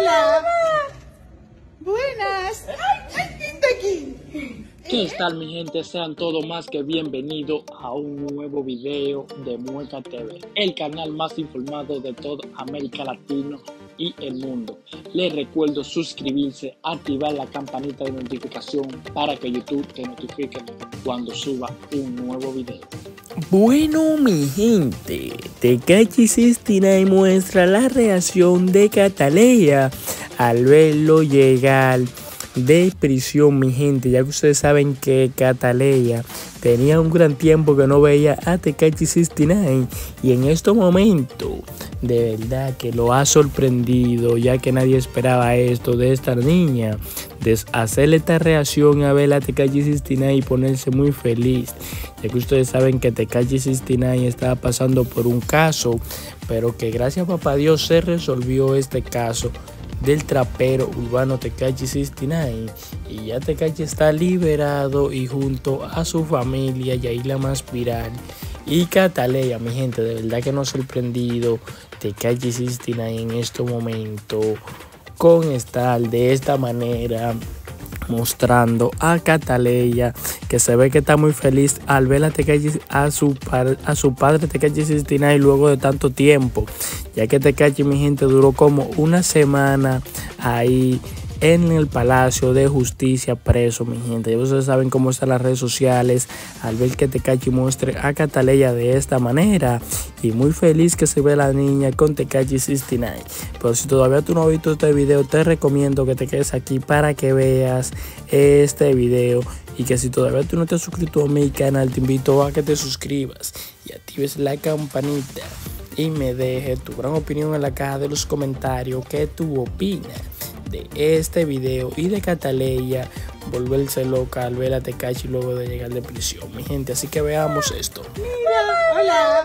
Hola. Buenas. Ay, ay, aquí. ¿Qué tal mi gente? Sean todos más que bienvenidos a un nuevo video de Mueca TV, el canal más informado de toda América Latina y el mundo. Les recuerdo suscribirse, activar la campanita de notificación para que YouTube te notifique cuando suba un nuevo video. Bueno, mi gente, Tecachi 69 muestra la reacción de Cataleya al verlo llegar de prisión, mi gente. Ya que ustedes saben que Cataleya tenía un gran tiempo que no veía a Tecachi 69 y en este momento de verdad que lo ha sorprendido ya que nadie esperaba esto de esta niña de hacerle esta reacción a ver a Tecachi 69 y ponerse muy feliz. Ya que ustedes saben que Tecachi 69 estaba pasando por un caso pero que gracias a papá Dios se resolvió este caso del trapero urbano Tecachi 69 y ya Tecachi está liberado y junto a su familia la Más Viral y Cataleya, mi gente, de verdad que nos ha sorprendido Tecachi 69 en este momento con estar de esta manera mostrando a Cataleya que se ve que está muy feliz al ver a, a, su, a su padre Tecachi 69 luego de tanto tiempo ya que Tecachi mi gente duró como una semana ahí en el Palacio de Justicia preso, mi gente. Ustedes saben cómo están las redes sociales al ver que Tecachi muestre a Cataleya de esta manera. Y muy feliz que se ve la niña con Tecachi 69. Pero si todavía tú no has visto este video, te recomiendo que te quedes aquí para que veas este video. Y que si todavía tú no te has suscrito a mi canal, te invito a que te suscribas y actives la campanita. Y me dejes tu gran opinión en la caja de los comentarios. ¿Qué tú opinas? de este video y de Cataleya volverse loca al ver a Tecachi luego de llegar de prisión, mi gente. Así que veamos esto. Mira, hola.